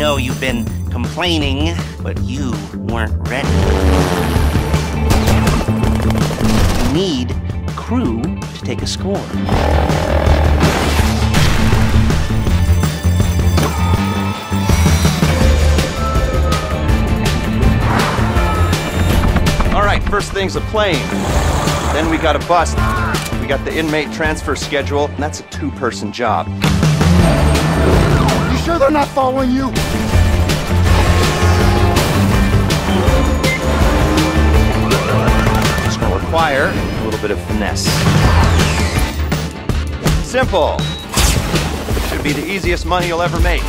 know you've been complaining, but you weren't ready. You need a crew to take a score. All right, first thing's a plane. Then we got a bus. We got the inmate transfer schedule, and that's a two-person job. They're not following you? It's gonna require a little bit of finesse. Simple. Should be the easiest money you'll ever make.